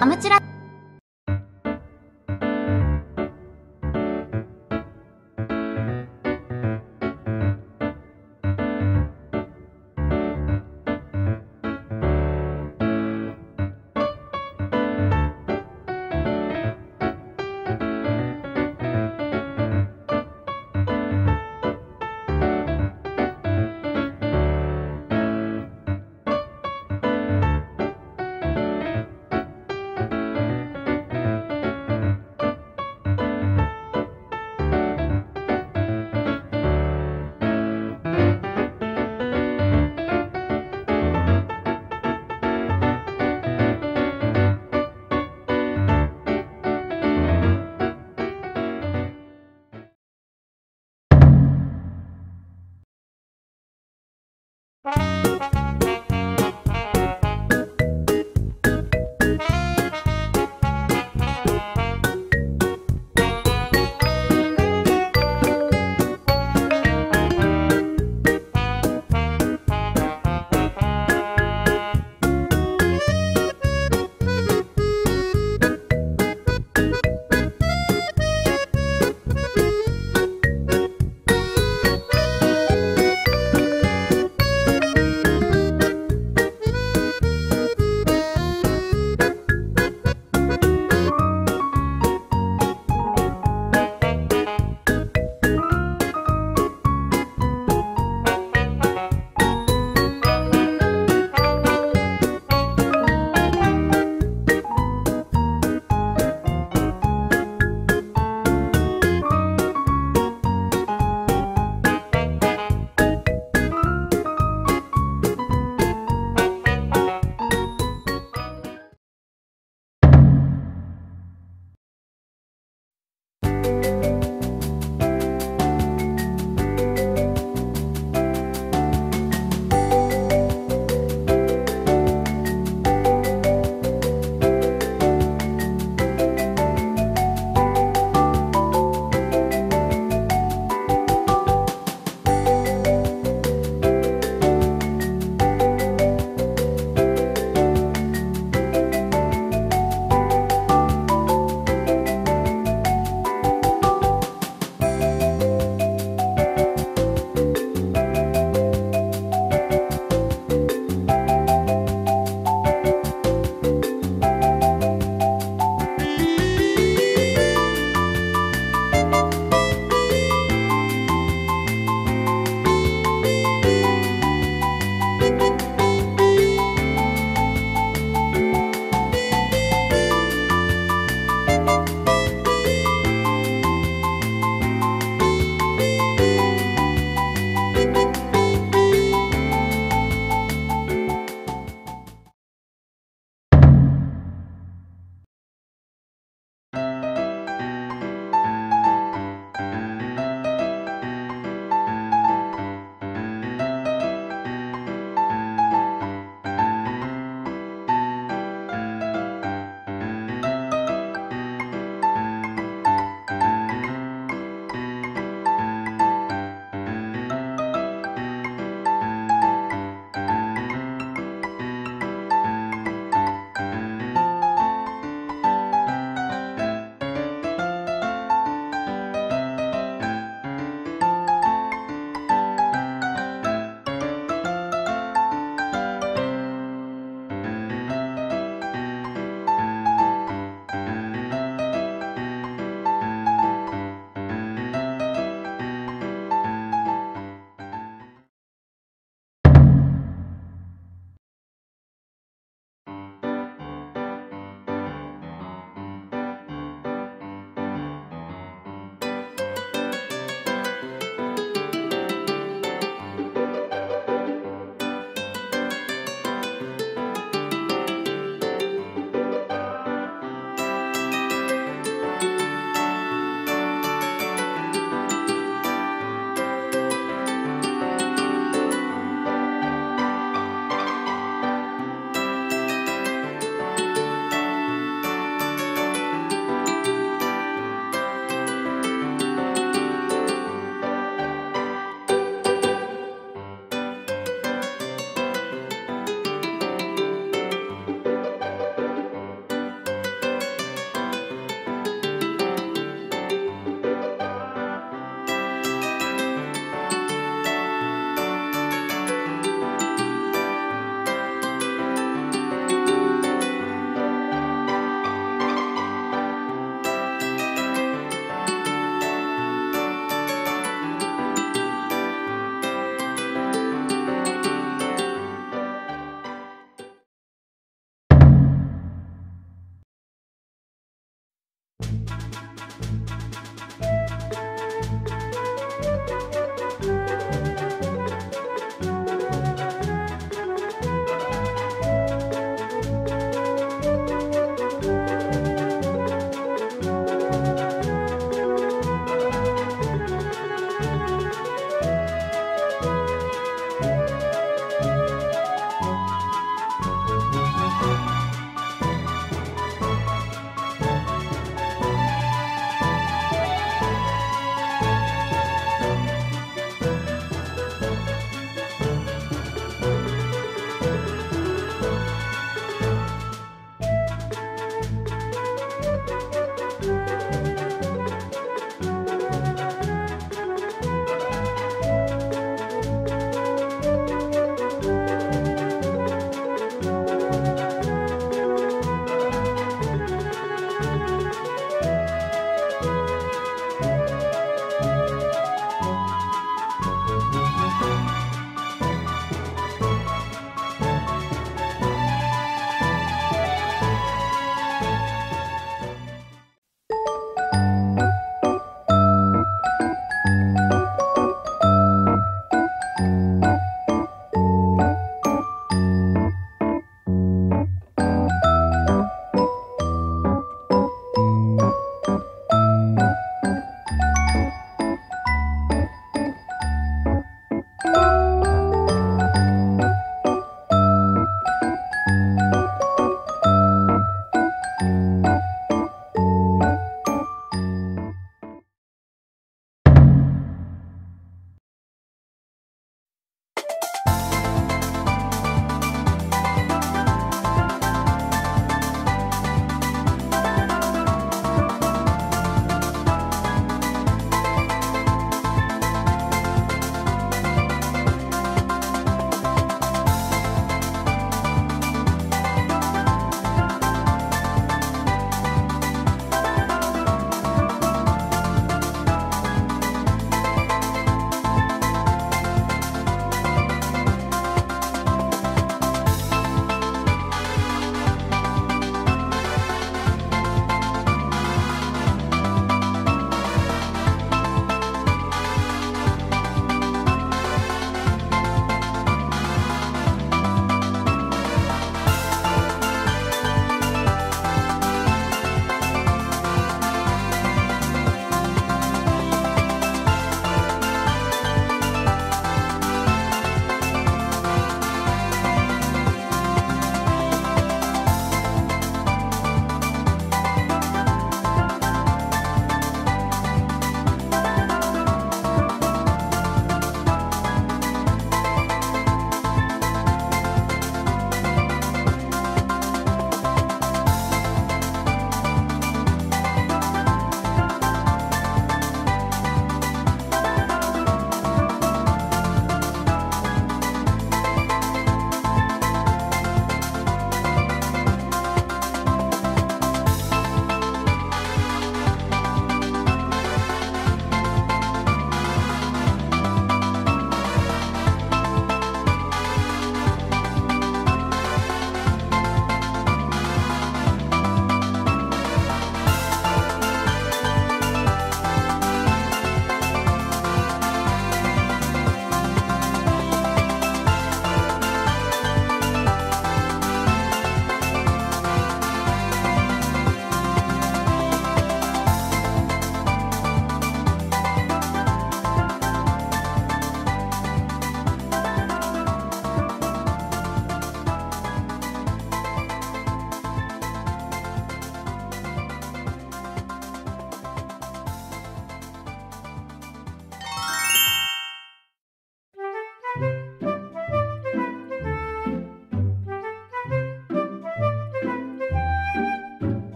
アマチュラ